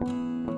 Música